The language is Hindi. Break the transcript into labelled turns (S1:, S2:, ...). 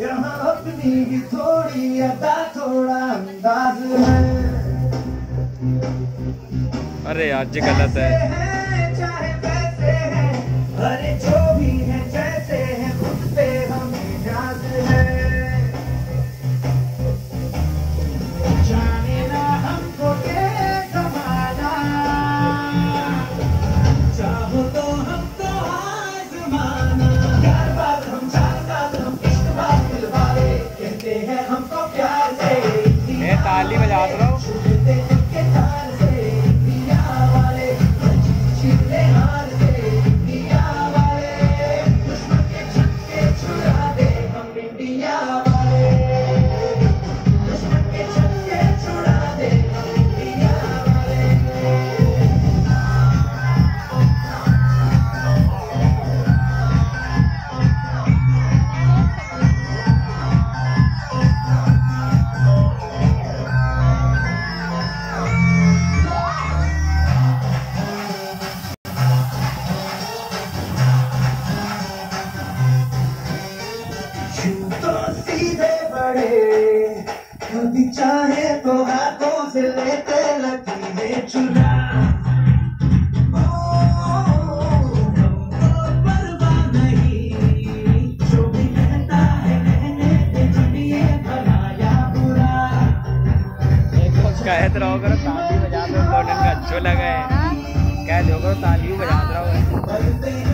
S1: यहाँ अपनी भी थोड़ी अदा थोड़ा अंदाज है
S2: अरे यार जी गलत है। ताली बजा जाता हूँ।
S1: यूँ तो सीधे बढ़े कभी चाहे तो हाथों से लेते लकीरें चुरा। कहते
S2: रहो करो ताली बजाते रहो का अच्छो लगे कह दो करो ताली बजाते रहो।